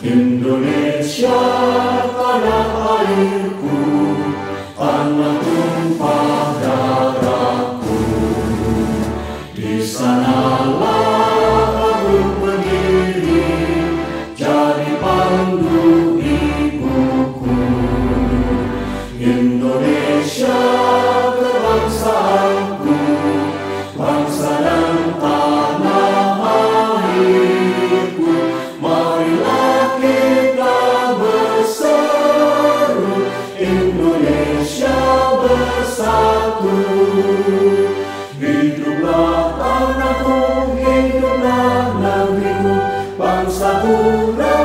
Indonesia tanah airku Adorar.